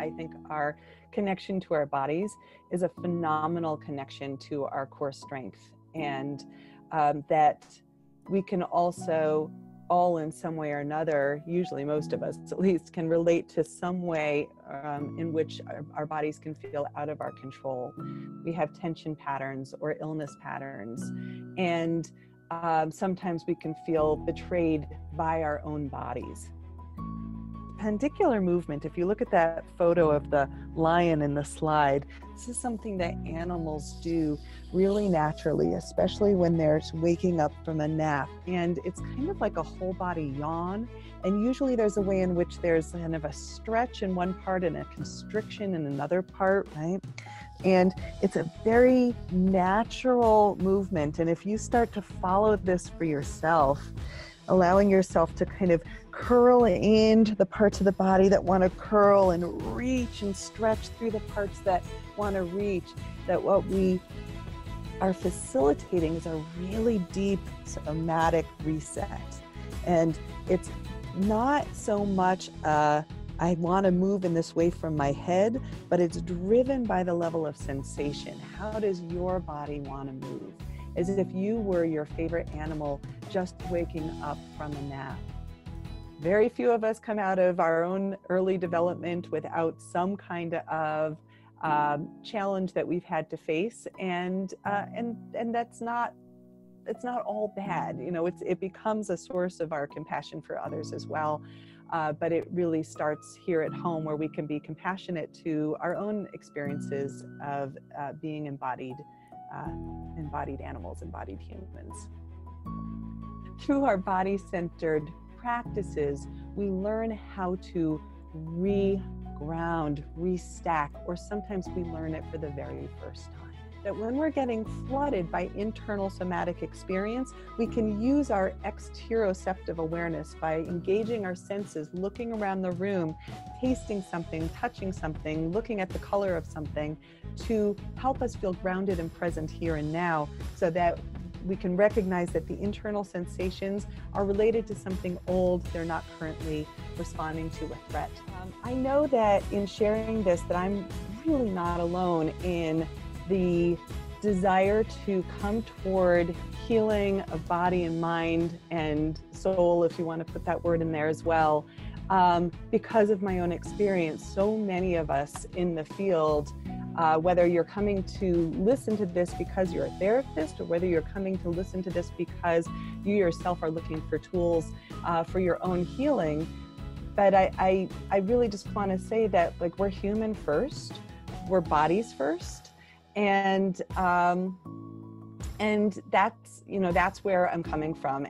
I think our connection to our bodies is a phenomenal connection to our core strength, and um, that we can also all in some way or another, usually most of us at least, can relate to some way um, in which our, our, bodies can feel out of our control. We have tension patterns or illness patterns, and um, sometimes we can feel betrayed by our own bodies pendicular movement, if you look at that photo of the lion in the slide, this is something that animals do really naturally, especially when they're waking up from a nap. And it's kind of like a whole body yawn. And usually there's a way in which there's kind of a stretch in one part and a constriction in another part, right? And it's a very natural movement. And if you start to follow this for yourself, allowing yourself to kind of curl into the parts of the body that want to curl and reach and stretch through the parts that want to reach. That what we are facilitating is a really deep somatic reset. And it's not so much uh, I want to move in this way from my head, but it's driven by the level of sensation. How does your body want to move? As if you were your favorite animal just waking up from a nap. Very few of us come out of our own early development without some kind of um, challenge that we've had to face, and uh, and and that's not it's not all bad. You know, it's it becomes a source of our compassion for others as well. Uh, but it really starts here at home where we can be compassionate to our own experiences of uh, being embodied uh, embodied animals embodied humans through our body centered practices, we learn how to re-ground, restack, or sometimes we learn it for the very first time. That when we're getting flooded by internal somatic experience, we can use our exteroceptive awareness by engaging our senses, looking around the room, tasting something, touching something, looking at the color of something to help us feel grounded and present here and now so that we can recognize that the internal sensations are related to something old they're not currently responding to a threat. Um, i know that in sharing this that i'm really not alone in the desire to come toward healing of body and mind and soul if you want to put that word in there as well um, because of my own experience so many of us in the field uh, whether you're coming to listen to this because you're a therapist or whether you're coming to listen to this because you yourself are looking for tools uh, for your own healing. But I, I, I really just want to say that like we're human first, we're bodies first, and um, and that's you know that's where i'm coming from.